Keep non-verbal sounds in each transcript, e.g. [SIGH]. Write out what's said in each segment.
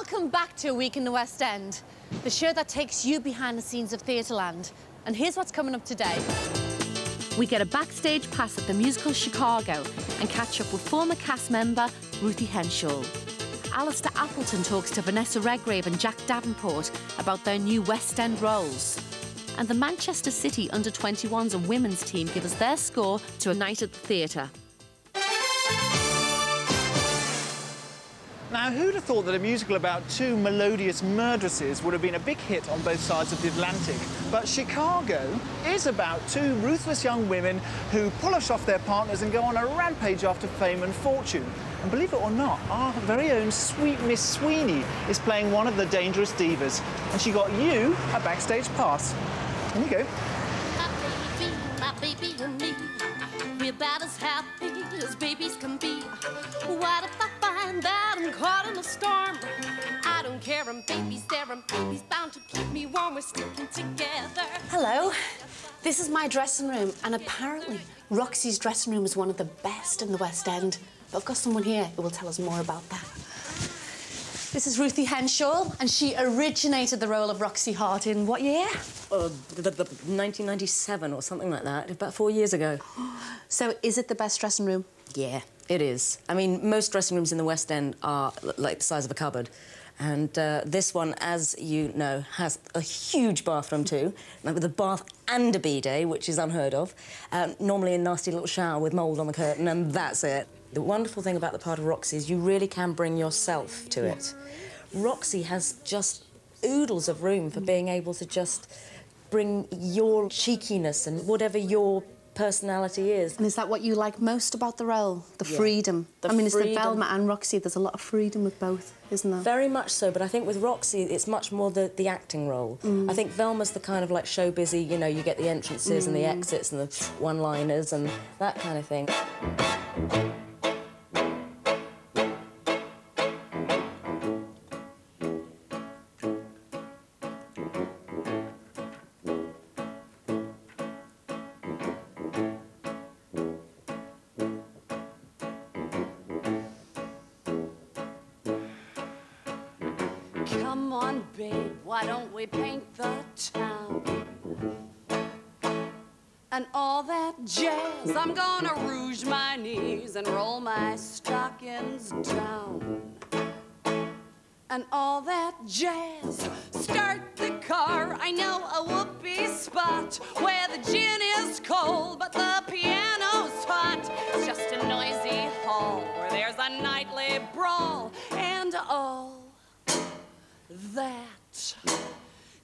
Welcome back to A Week in the West End, the show that takes you behind the scenes of Theatreland. And here's what's coming up today. We get a backstage pass at the musical Chicago and catch up with former cast member Ruthie Henshall. Alistair Appleton talks to Vanessa Redgrave and Jack Davenport about their new West End roles. And the Manchester City under 21s and women's team give us their score to a night at the theatre. Now, who'd have thought that a musical about two melodious murderesses would have been a big hit on both sides of the Atlantic? But Chicago is about two ruthless young women who polish off their partners and go on a rampage after fame and fortune. And believe it or not, our very own sweet Miss Sweeney is playing one of the dangerous divas. And she got you a backstage pass. Here you go. My baby, my baby and me, we're about as happy as babies can be. What find that I'm caught in a storm? I don't care, I'm there, and baby's bound to keep me warm. We're sticking together. Hello. This is my dressing room, and apparently Roxy's dressing room is one of the best in the West End. But I've got someone here who will tell us more about that. This is Ruthie Henshall, and she originated the role of Roxy Hart in what year? Uh, the, the, the 1997 or something like that, about four years ago. [GASPS] So, is it the best dressing room? Yeah, it is. I mean, most dressing rooms in the West End are like the size of a cupboard. And uh, this one, as you know, has a huge bathroom too, [LAUGHS] like with a bath and a bidet, which is unheard of. Um, normally a nasty little shower with mould on the curtain, and that's it. The wonderful thing about the part of Roxy is you really can bring yourself to it. Roxy has just oodles of room for mm. being able to just bring your cheekiness and whatever your personality is. And is that what you like most about the role? The Yeah. freedom? The I mean, it's the. Velma and Roxy. There's a lot of freedom with both, isn't there? Very much so, but I think with Roxy, it's much more the, the acting role. Mm. I think Velma's the kind of like show busy, you know, you get the entrances and the mm. exits and the one liners and that kind of thing. Come on, babe, why don't we paint the town? And all that jazz, I'm gonna rouge my knees and roll my stockings down. And all that jazz, start the car. I know a whoopee spot where the gin is cold, but the piano's hot. It's just a noisy hall where there's a nightly brawl that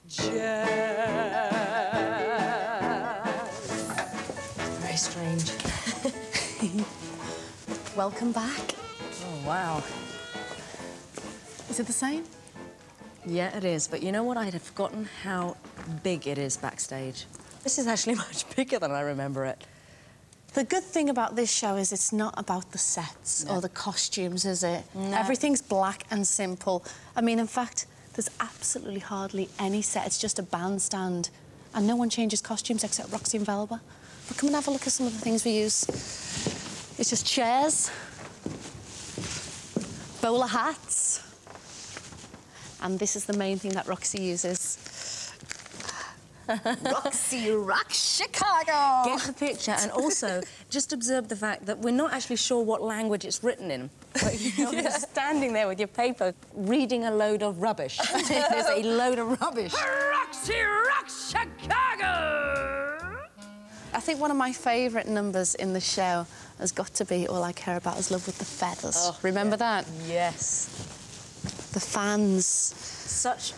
jazz. Very strange. [LAUGHS] Welcome back. Oh, wow. Is it the same? Yeah, it is. But you know what? I'd have forgotten how big it is backstage. This is actually [LAUGHS] much bigger than I remember it. The good thing about this show is it's not about the sets or the costumes, is it? No. Everything's black and simple. I mean, in fact, there's absolutely hardly any set. It's just a bandstand. And no one changes costumes except Roxy and Velma. But come and have a look at some of the things we use. It's just chairs, bowler hats, and this is the main thing that Roxy uses. Roxy rocks Chicago! Get the picture, and also [LAUGHS] just observe the fact that we're not actually sure what language it's written in. But you know, you're standing there with your paper, reading a load of rubbish. [LAUGHS] There's a load of rubbish. Roxy rocks Chicago. I think one of my favourite numbers in the show has got to be All I Care About Is Love with the Feathers. Oh, Remember that? Yes. The fans. Such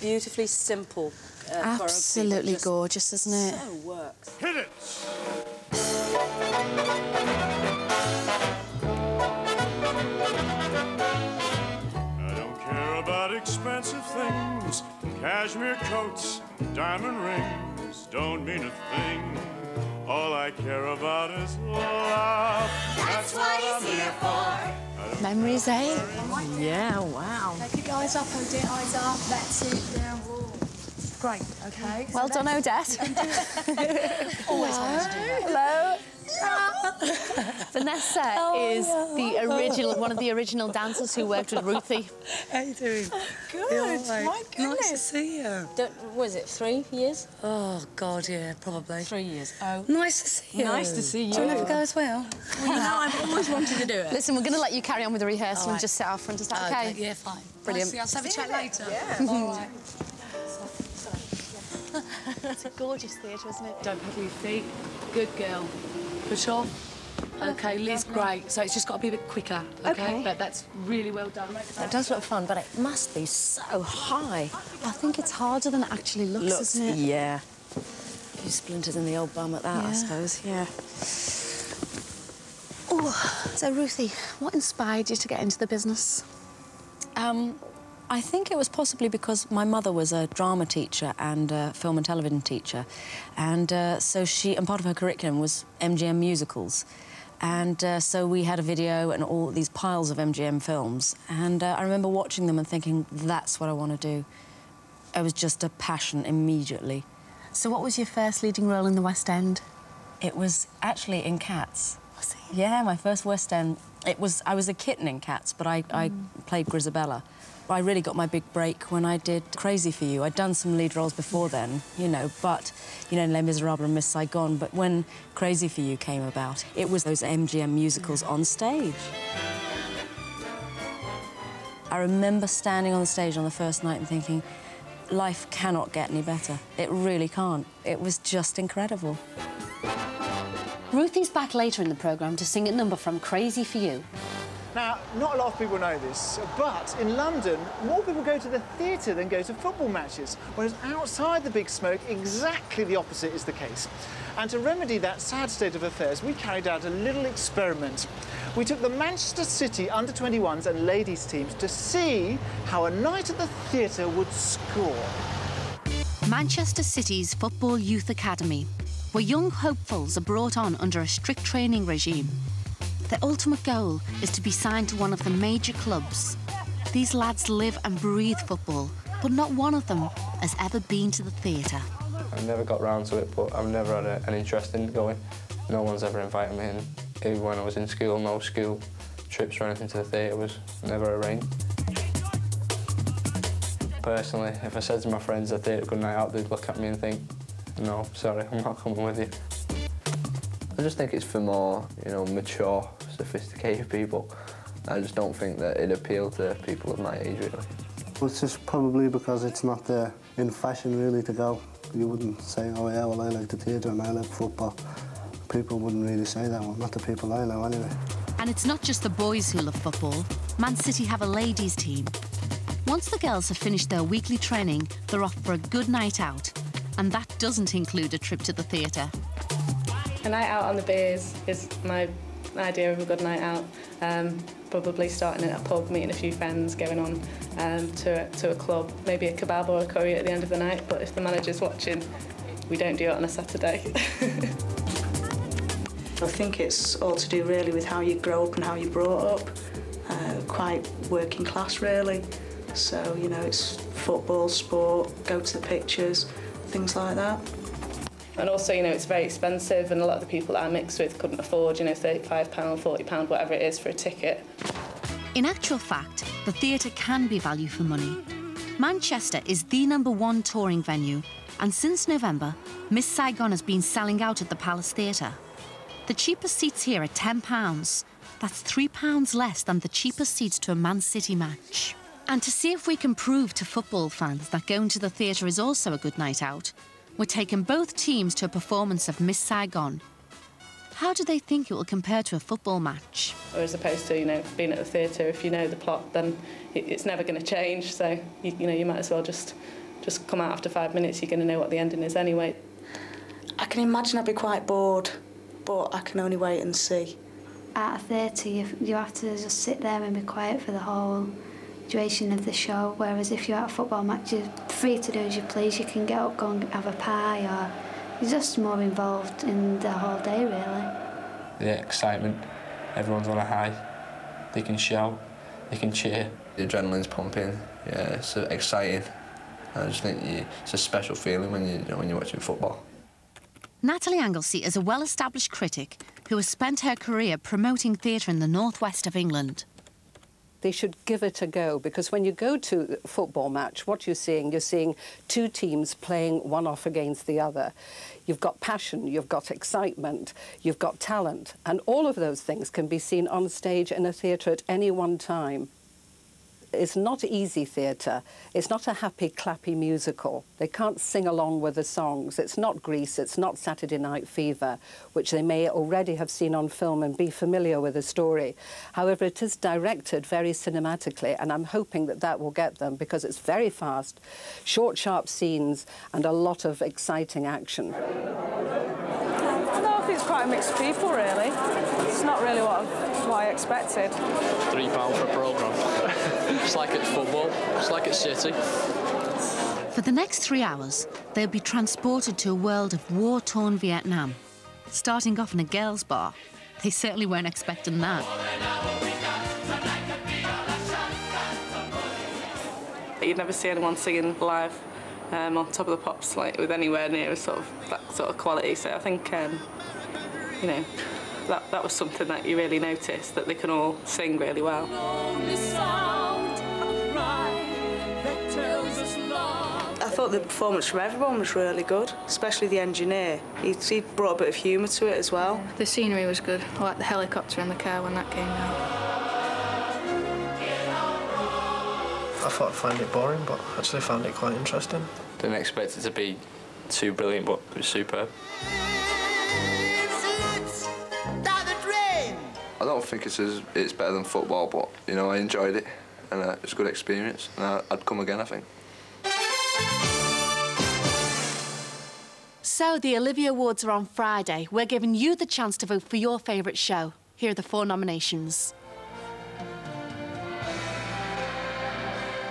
beautifully simple. Uh, Absolutely just gorgeous, isn't it? So works. Hit it! I don't care about expensive things, cashmere coats, diamond rings don't mean a thing. All I care about is love. That's what I'm here for. Memories, eh? Yeah, wow. Take your eyes up, Odette, eyes up. That's it, down, roll. Great, okay. Well done, Odette. [LAUGHS] Always wanted to do that. Hello. [LAUGHS] Vanessa Oh, is the original, one of the original dancers who worked with Ruthie. How you doing? Oh, good. My goodness. Nice to goodness. see you. Don't, was it three years? Oh, God, yeah, probably. Three years. Oh. Nice to see you. Nice to see you. Do you you. want to go as well? you know, I've always wanted to do it. Listen, we're going to let you carry on with the rehearsal and just sit out front. Is that oh, okay? Yeah, fine. Brilliant. Nice to see you. Let's have a chat later. Yeah. All right. It's a gorgeous theatre, isn't it? Don't put your feet. Good girl. Push off. Okay, Liz, great. So it's just got to be a bit quicker, okay? Okay. But that's really well done. It does look fun, but it must be so high. I think it's harder than it actually looks, Looks, isn't it? yeah. A few splinters in the old bum at that, I suppose, yeah. Oh, so Ruthie, what inspired you to get into the business? Um, I think it was possibly because my mother was a drama teacher and a film and television teacher, and uh, so she and part of her curriculum was MGM musicals, and uh, so we had a video and all these piles of MGM films, and uh, I remember watching them and thinking that's what I want to do. It was just a passion immediately. So what was your first leading role in the West End? It was actually in Cats. Was it? Yeah, my first West End. It was I was a kitten in Cats, but I, I played Grizabella. I really got my big break when I did Crazy for You. I'd done some lead roles before then, you know, but you know, Les Miserables and Miss Saigon. But when Crazy for You came about, it was those MGM musicals on stage. I remember standing on the stage on the first night and thinking, life cannot get any better. It really can't. It was just incredible. Ruthie's back later in the programme to sing a number from Crazy for You. Now, not a lot of people know this, but in London, more people go to the theatre than go to football matches, whereas outside the big smoke, exactly the opposite is the case. And to remedy that sad state of affairs, we carried out a little experiment. We took the Manchester City under-21s and ladies teams to see how a night at the theatre would score. Manchester City's Football Youth Academy, where young hopefuls are brought on under a strict training regime. Their ultimate goal is to be signed to one of the major clubs. These lads live and breathe football, but not one of them has ever been to the theatre. I've never got round to it, but I've never had a, an interest in going. No one's ever invited me in. Even when I was in school, no school trips or anything to the theatre was never arranged. Personally, if I said to my friends a theatre good night out, they'd look at me and think, no, sorry, I'm not coming with you. I just think it's for more, you know, mature, sophisticated people. I just don't think that it appealed to people of my age, really. It's just probably because it's not uh, in fashion really to go. You wouldn't say, oh yeah, well I like the theatre and I like football. People wouldn't really say that, well not the people I know anyway. And it's not just the boys who love football. Man City have a ladies' team. Once the girls have finished their weekly training, they're off for a good night out. And that doesn't include a trip to the theatre. A night out on the beers is my idea of a good night out. Um, probably starting at a pub, meeting a few friends, going on um, to, a, to a club, maybe a kebab or a curry at the end of the night. But if the manager's watching, we don't do it on a Saturday. [LAUGHS] I think it's all to do really with how you grow up and how you're brought up. Uh, quite working class really. So, you know, it's football, sport, go to the pictures, things like that. And also, you know, it's very expensive, and a lot of the people that I mixed with couldn't afford, you know, £35, £40, whatever it is for a ticket. In actual fact, the theatre can be value for money. Manchester is the number one touring venue, and since November, Miss Saigon has been selling out at the Palace Theatre. The cheapest seats here are £10. That's £3 less than the cheapest seats to a Man City match. And to see if we can prove to football fans that going to the theatre is also a good night out, we're taking both teams to a performance of Miss Saigon. How do they think it will compare to a football match? Or as opposed to, you know, being at the theatre, if you know the plot, then it's never going to change. So, you, you know, you might as well just, just come out after five minutes. You're going to know what the ending is anyway. I can imagine I'd be quite bored, but I can only wait and see. At a theatre, you, you have to just sit there and be quiet for the whole duration of the show. Whereas if you're at a football match, you're free to do as you please. You can get up, go and have a pie, or you're just more involved in the whole day, really. The excitement, everyone's on a high. They can shout, they can cheer. The adrenaline's pumping, yeah, it's exciting. I just think you, it's a special feeling when, you, you know, when you're watching football. Natalie Anglesey is a well established critic who has spent her career promoting theatre in the northwest of England. They should give it a go because when you go to a football match, what you're seeing, you're seeing two teams playing one off against the other. You've got passion, you've got excitement, you've got talent, and all of those things can be seen on stage in a theatre at any one time. It's not easy theatre. It's not a happy, clappy musical. They can't sing along with the songs. It's not Grease, it's not Saturday Night Fever, which they may already have seen on film and be familiar with the story. However, it is directed very cinematically, and I'm hoping that that will get them because it's very fast, short, sharp scenes, and a lot of exciting action. No, I think it's quite a mixed people, really. It's not really what, what I expected. Three pound for a programme. Just like it's football, just like it's City. For the next three hours, they'll be transported to a world of war-torn Vietnam. Starting off in a girls' bar. They certainly weren't expecting that. You'd never see anyone singing live um, on top of the pops like with anywhere near sort of that sort of quality. So I think um, you know that that was something that you really noticed that they can all sing really well. Thought the performance from everyone was really good, especially the engineer. He, he brought a bit of humour to it as well. The scenery was good. I liked the helicopter and the car when that came out. I thought I'd find it boring, but actually found it quite interesting. Didn't expect it to be too brilliant, but it was superb. I don't think it's as, it's better than football, but you know I enjoyed it and uh, it's a good experience, and I, I'd come again. I think. So the Olivier Awards are on Friday. We're giving you the chance to vote for your favourite show. Here are the four nominations.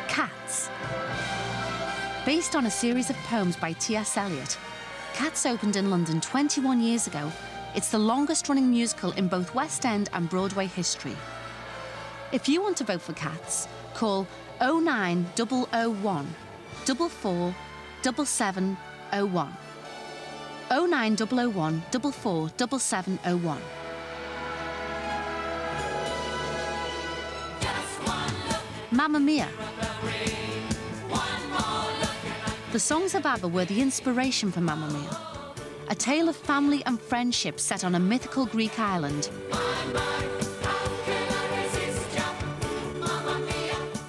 Cats. Based on a series of poems by T.S. Eliot, Cats opened in London 21 years ago. It's the longest running musical in both West End and Broadway history. If you want to vote for Cats, call 09001 44 7701. 09001 44 7701. Mamma Mia. The songs of ABBA were the inspiration for Mamma Mia, a tale of family and friendship set on a mythical Greek island.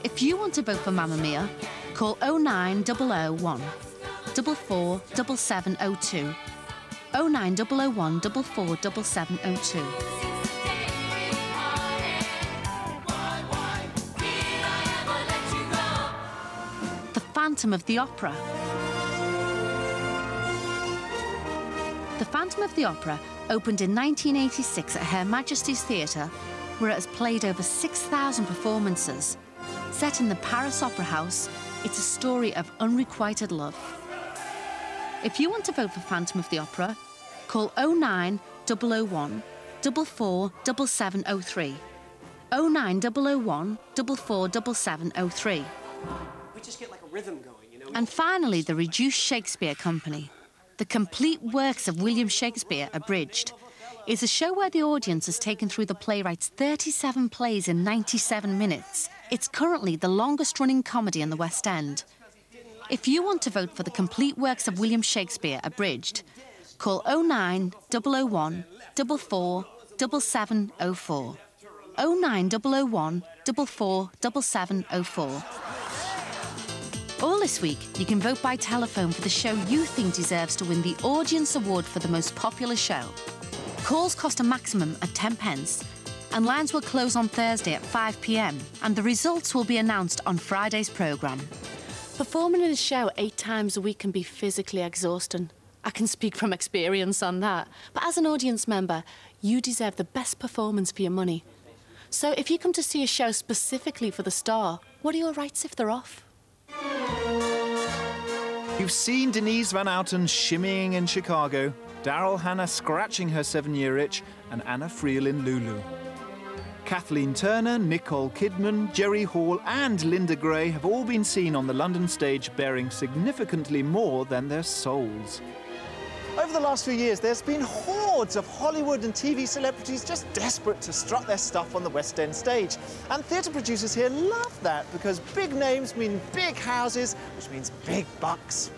If you want to vote for Mamma Mia, call 09001 44 7702. 09001 44 7702. The Phantom of the Opera. The Phantom of the Opera opened in 1986 at Her Majesty's Theatre, where it has played over 6,000 performances. Set in the Paris Opera House, it's a story of unrequited love. If you want to vote for Phantom of the Opera, call 09001 44 7703. 09001 44 7703. We just get like a rhythm going, you know? And finally, the Reduced Shakespeare Company. The complete works of William Shakespeare abridged is a show where the audience is taken through the playwright's 37 plays in 97 minutes. It's currently the longest running comedy in the West End. If you want to vote for the complete works of William Shakespeare abridged, call 09001 44 7704. 09001 44 7704. All this week, you can vote by telephone for the show you think deserves to win the Audience Award for the most popular show. Calls cost a maximum of 10 pence, and lines will close on Thursday at 5 pm, and the results will be announced on Friday's programme. Performing in a show eight times a week can be physically exhausting. I can speak from experience on that. But as an audience member, you deserve the best performance for your money. So if you come to see a show specifically for the star, what are your rights if they're off? You've seen Denise Van Outen shimmying in Chicago, Daryl Hannah scratching her seven-year itch, and Anna Friel in Lulu. Kathleen Turner, Nicole Kidman, Jerry Hall, and Linda Gray have all been seen on the London stage bearing significantly more than their souls. Over the last few years, there's been hordes of Hollywood and TV celebrities just desperate to strut their stuff on the West End stage. And theatre producers here love that because big names mean big houses, which means big bucks.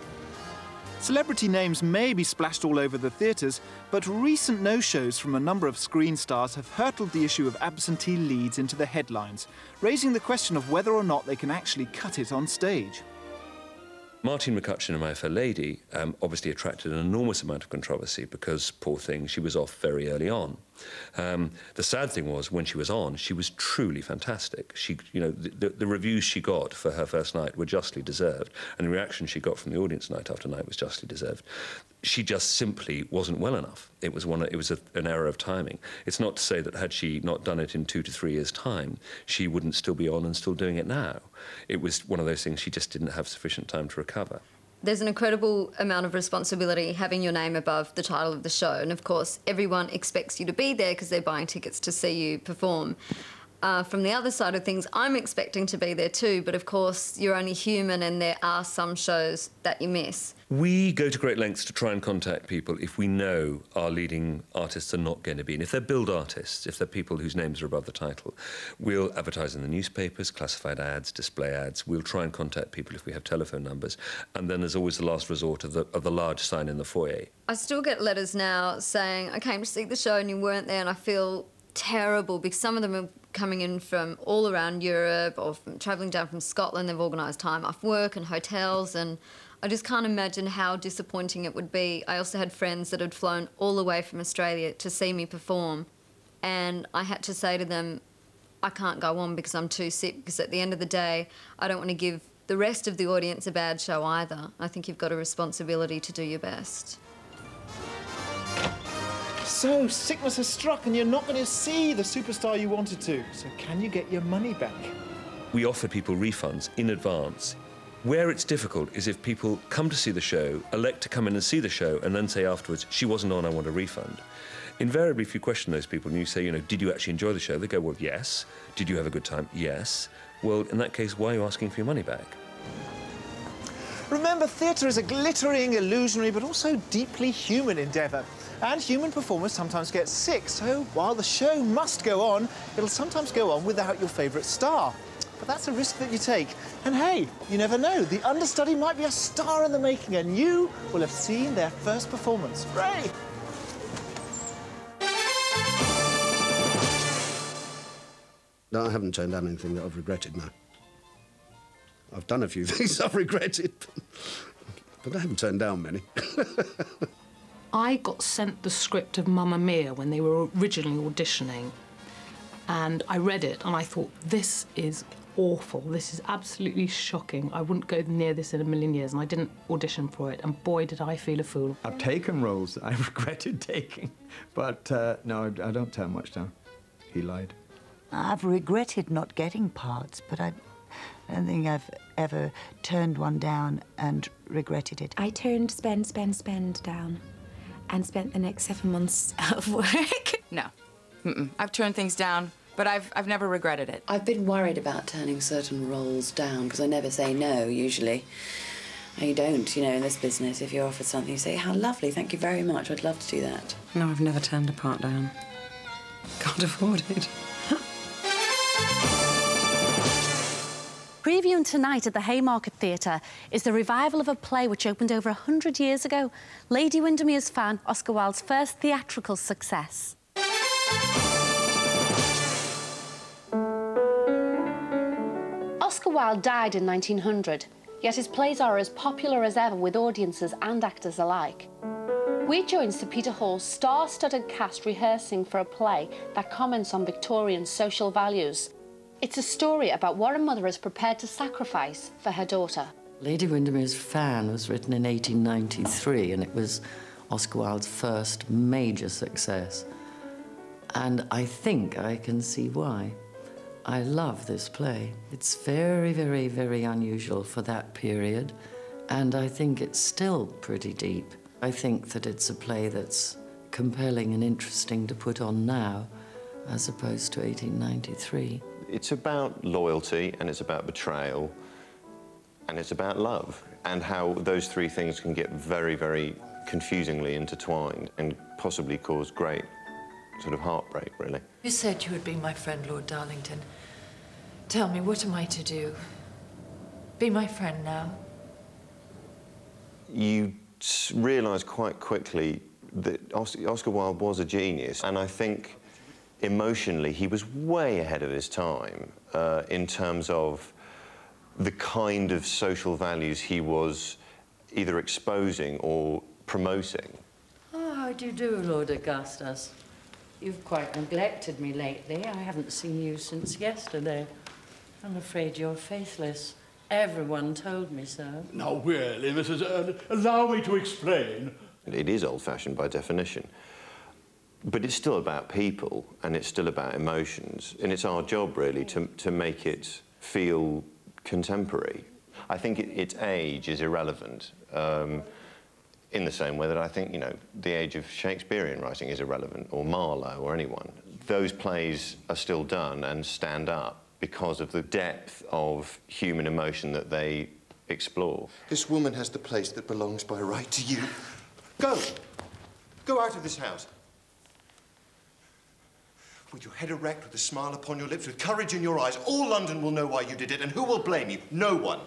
Celebrity names may be splashed all over the theatres, but recent no-shows from a number of screen stars have hurtled the issue of absentee leads into the headlines, raising the question of whether or not they can actually cut it on stage. Martine McCutcheon in My Fair Lady um, obviously attracted an enormous amount of controversy because, poor thing, she was off very early on. Um, the sad thing was, when she was on, she was truly fantastic. She, you know, the, the, reviews she got for her first night were justly deserved, and the reaction she got from the audience night after night was justly deserved. She just simply wasn't well enough. It was one. It was a, an error of timing. It's not to say that had she not done it in two to three years' time, she wouldn't still be on and still doing it now. It was one of those things she just didn't have sufficient time to recover there's an incredible amount of responsibility having your name above the title of the show. And of course, everyone expects you to be there because they're buying tickets to see you perform. Uh, from the other side of things, I'm expecting to be there too, but of course, you're only human and there are some shows that you miss. We go to great lengths to try and contact people if we know our leading artists are not going to be. And if they're billed artists, if they're people whose names are above the title, we'll advertise in the newspapers, classified ads, display ads. We'll try and contact people if we have telephone numbers. And then there's always the last resort of the, of the large sign in the foyer. I still get letters now saying, I came to see the show and you weren't there, and I feel terrible because some of them are coming in from all around Europe or travelling down from Scotland. They've organised time off work and hotels, and I just can't imagine how disappointing it would be. I also had friends that had flown all the way from Australia to see me perform, and I had to say to them, I can't go on because I'm too sick, because at the end of the day, I don't want to give the rest of the audience a bad show either. I think you've got a responsibility to do your best. So, sickness has struck and you're not going to see the superstar you wanted to. So, can you get your money back? We offer people refunds in advance. Where it's difficult is if people come to see the show, elect to come in and see the show, and then say afterwards, she wasn't on, I want a refund. Invariably, if you question those people and you say, you know, did you actually enjoy the show? They go, well, yes. Did you have a good time? Yes. Well, in that case, why are you asking for your money back? Remember, theatre is a glittering, illusionary, but also deeply human endeavour. And human performers sometimes get sick, so while the show must go on, it'll sometimes go on without your favourite star. But that's a risk that you take. And hey, you never know, the understudy might be a star in the making and you will have seen their first performance. Ray! No, I haven't turned down anything that I've regretted, no. I've done a few [LAUGHS] things I've regretted, but I haven't turned down many. [LAUGHS] I got sent the script of Mamma Mia when they were originally auditioning, and I read it and I thought, this is awful. This is absolutely shocking. I wouldn't go near this in a million years, and I didn't audition for it. And boy, did I feel a fool. I've taken roles I [LAUGHS] regretted taking, but uh, no, I don't turn much down. He lied. I've regretted not getting parts, but I don't think I've ever turned one down and regretted it. I turned spend, spend, spend down and spent the next seven months [LAUGHS] of work. No. Mm -mm. I've turned things down, but I've, I've never regretted it. I've been worried about turning certain roles down because I never say no, usually. And you don't, you know, in this business. If you're offered something, you say, How lovely, thank you very much, I'd love to do that. No, I've never turned a part down. Can't afford it. Previewing tonight at the Haymarket Theatre is the revival of a play which opened over 100 years ago. Lady Windermere's fan, Oscar Wilde's first theatrical success. Wilde died in 1900, yet his plays are as popular as ever with audiences and actors alike. We join Sir Peter Hall's star-studded cast rehearsing for a play that comments on Victorian social values it's a story about what a mother is prepared to sacrifice for her daughter. Lady Windermere's Fan was written in 1893 and it was Oscar Wilde's first major success. And I think I can see why. I love this play. It's very, very, very unusual for that period, and I think it's still pretty deep. I think that it's a play that's compelling and interesting to put on now, as opposed to 1893. It's about loyalty and it's about betrayal. and it's about love and how those three things can get very, very confusingly intertwined and possibly cause great sort of heartbreak, really. You said you would be my friend, Lord Darlington. Tell me, what am I to do? Be my friend now. You realise quite quickly that Oscar Wilde was a genius, and I think emotionally he was way ahead of his time uh, in terms of the kind of social values he was either exposing or promoting. Oh, how do you do, Lord Augustus? You've quite neglected me lately. I haven't seen you since yesterday. I'm afraid you're faithless. Everyone told me so. Now, really, Mrs. Erlynne, allow me to explain. It is old-fashioned by definition. But it's still about people, and it's still about emotions. And it's our job, really, to, to make it feel contemporary. I think it, its age is irrelevant. Um, in the same way that I think, you know, the age of Shakespearean writing is irrelevant, or Marlowe, or anyone. Those plays are still done and stand up because of the depth of human emotion that they explore. This woman has the place that belongs by right to you. Go! Go out of this house. With your head erect, with a smile upon your lips, with courage in your eyes, all London will know why you did it, and who will blame you? No one.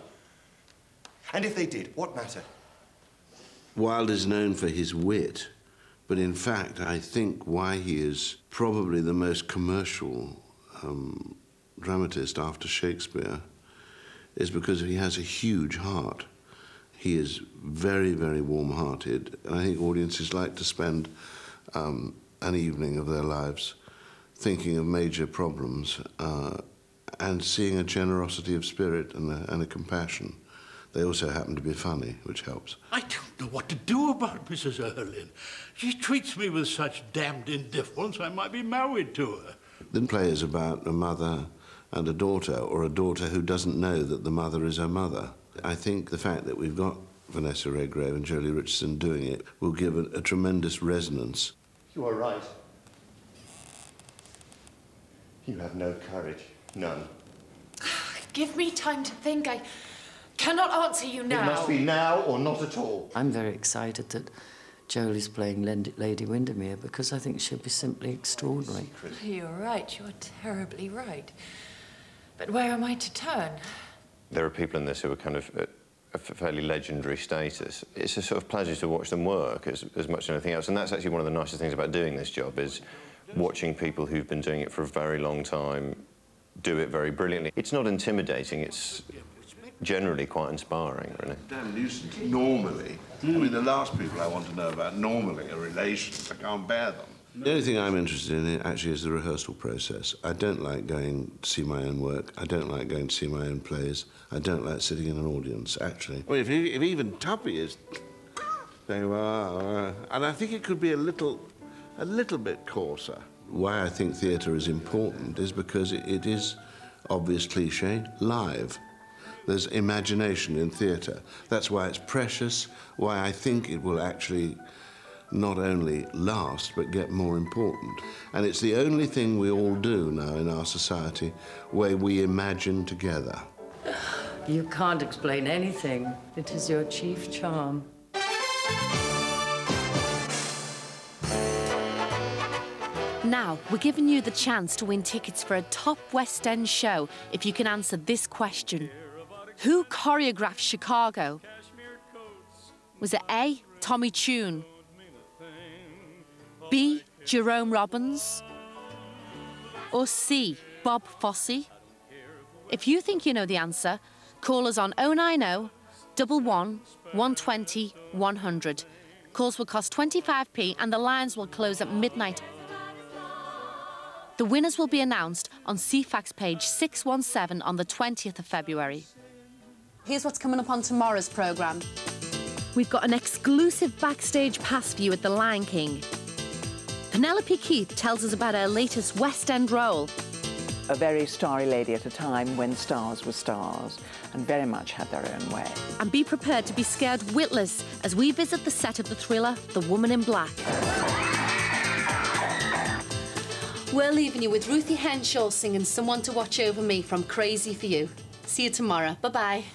And if they did, what matter? Wilde is known for his wit, but in fact, I think why he is probably the most commercial um, dramatist after Shakespeare is because he has a huge heart. He is very, very warm-hearted, and I think audiences like to spend um, an evening of their lives thinking of major problems uh, and seeing a generosity of spirit and a, and a compassion. They also happen to be funny, which helps. I don't know what to do about Mrs. Erlynne. She treats me with such damned indifference I might be married to her. The play is about a mother and a daughter, or a daughter who doesn't know that the mother is her mother. I think the fact that we've got Vanessa Redgrave and Joely Richardson doing it will give a, a tremendous resonance. You are right. You have no courage. None. Give me time to think. I cannot answer you now. It must be now or not at all. I'm very excited that Joely's playing Lady Windermere because I think she'll be simply extraordinary. You're right. You're terribly right. But where am I to turn? There are people in this who are kind of at a fairly legendary status. It's a sort of pleasure to watch them work as, as much as anything else. And that's actually one of the nicest things about doing this job is watching people who've been doing it for a very long time do it very brilliantly. It's not intimidating, it's generally quite inspiring, really. Damn nuisance, normally. I mean, the last people I want to know about normally are relations. I can't bear them. The only thing I'm interested in actually is the rehearsal process. I don't like going to see my own work. I don't like going to see my own plays. I don't like sitting in an audience, actually. Well, if, if even Tuppy is saying, well, and I think it could be a little, a little bit coarser. Why I think theatre is important is because it, it is, obvious cliche, live. There's imagination in theatre. That's why it's precious, why I think it will actually not only last, but get more important. And it's the only thing we all do now in our society where we imagine together. You can't explain anything. It is your chief charm. Now, we're giving you the chance to win tickets for a top West End show if you can answer this question. Who choreographed Chicago? Was it A. Tommy Tune? B. Jerome Robbins? Or C. Bob Fosse? If you think you know the answer, call us on 090 11 120 100. Calls will cost 25p and the lines will close at midnight. The winners will be announced on Ceefax page 617 on the 20th of February. Here's what's coming up on tomorrow's programme. We've got an exclusive backstage pass for you at The Lion King. Penelope Keith tells us about her latest West End role. A very starry lady at a time when stars were stars and very much had their own way. And be prepared to be scared witless as we visit the set of the thriller The Woman in Black. We're leaving you with Ruthie Henshall singing Someone to Watch Over Me from Crazy for You. See you tomorrow. Bye-bye.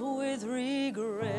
With regret.